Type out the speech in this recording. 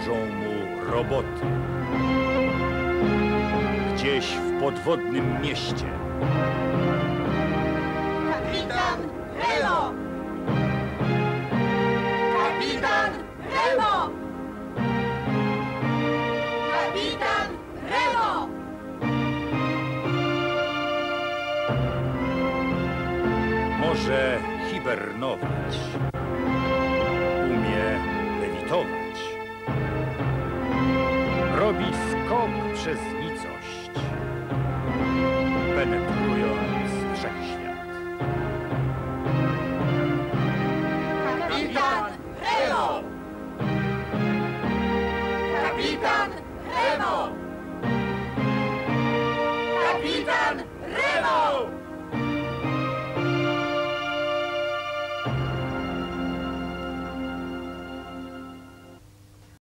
służą mu roboty. Gdzieś w podwodnym mieście Kapitan Remo! Kapitan Remo! Kapitan Remo! może hibernować, robi skok przez nicość, penetrując wszechświat. Kapitan Remo! Kapitan Remo! Kapitan Remo!